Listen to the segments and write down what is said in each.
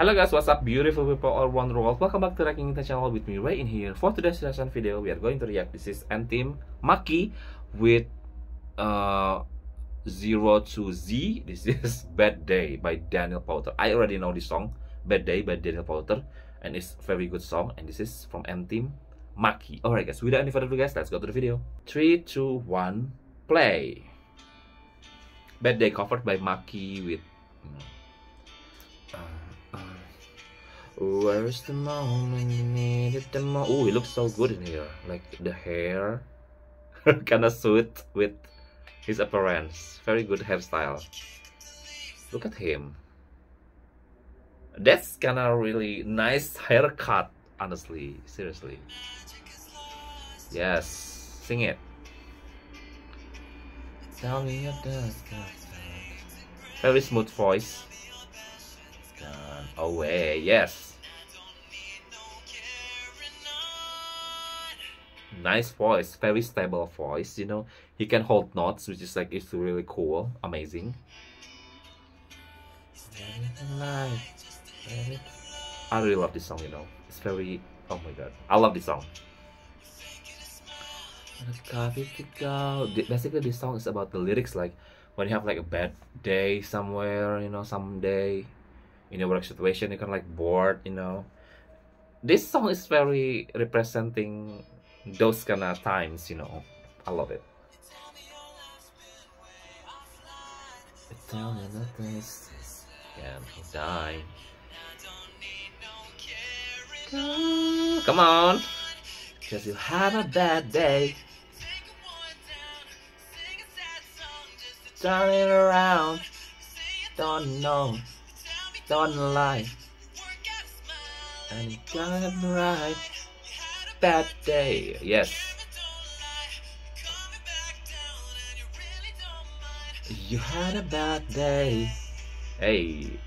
Hello guys, what's up? Beautiful people all the world. Welcome back to Ranking the channel with me Ray in here. For today's reaction video, we are going to react. This is &TEAM Maki with uh, 02z. This is Bad Day by Daniel Powter I already know this song Bad Day by Daniel Powter And it's a very good song And this is from &TEAM Maki. Alright guys, without any further ado guys, let's go to the video. 3, 2, 1, play. Bad Day covered by Maki with Where's the moment you needed the most? Oh, he looks so good in here. Like the hair, kind of suit with his appearance. Very good hairstyle. Look at him. That's kind of really nice haircut. Honestly, seriously. Yes, sing it. Tell me your Very smooth voice. Gone away, yes. Nice voice, very stable voice, you know. He can hold notes, which is like, it's really cool, amazing. I really love this song, you know. It's very, oh my god. I love this song. Basically, this song is about the lyrics, like when you have like a bad day somewhere, you know, someday in a work situation, you can like bored, you know. This song is very representing those kind of times, you know. I love it. Die. Come on, cause you have a bad day. Turning around, don't know, don't lie. And you got it right. Bad day, yes. You had a bad day. Hey.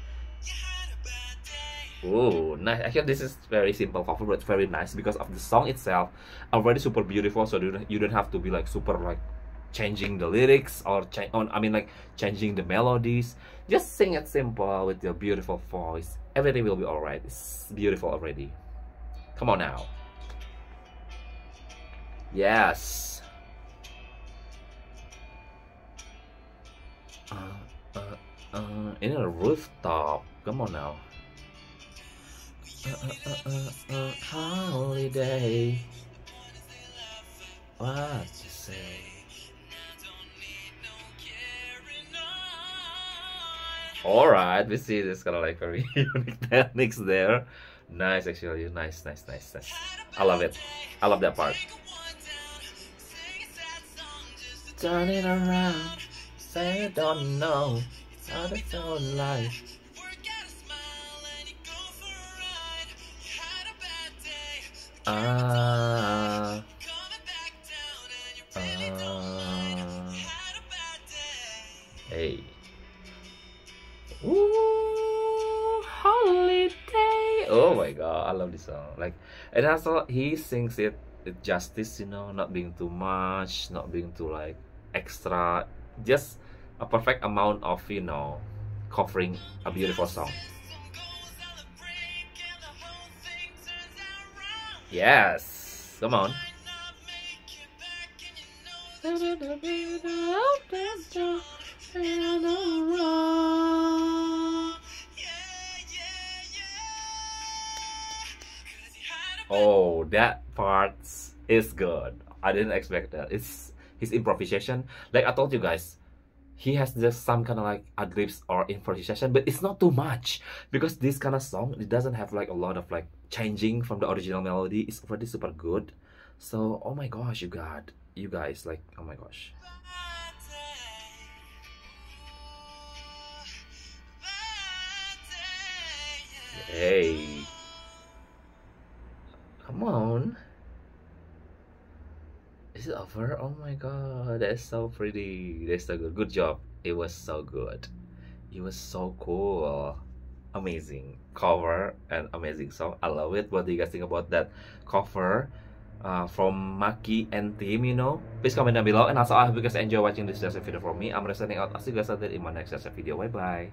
Oh, nice. Actually, this is very simple cover, but very nice because of the song itself. Already super beautiful, so you don't have to be like super like changing the lyrics or change on I mean like changing the melodies just sing it simple with your beautiful voice everything will be all right it's beautiful already come on now yes uh, uh, uh, in a rooftop come on now uh, uh, uh, uh, uh, holiday what you say Alright, we see this kind of like very unique techniques there. Nice, actually. Nice, nice, nice, nice. I love it. I love that part. Turn it around. Say I don't know how to feel life. Ah. Uh, uh, hey. Ooh, holiday. Oh my god, I love this song. Like, and also he sings it with justice, you know, not being too much, not being too like extra, just a perfect amount of you know covering a beautiful song. Yes, come on. Oh, that part is good. I didn't expect that. It's his improvisation. Like I told you guys, he has just some kind of like adlibs or improvisation, but it's not too much because this kind of song it doesn't have like a lot of like changing from the original melody. It's already super good. So oh my gosh, you got you guys like oh my gosh. Hey. Come on. Is it over? Oh my god, that's so pretty. That's so good. Good job. It was so good. It was so cool. Amazing cover and amazing song. I love it. What do you guys think about that cover? Uh, from Maki and team? you know. Please comment down below. And also, I hope you guys enjoy watching this reaction video from me. I'm resigning out. I'll see you guys later in my next reaction video. Bye bye.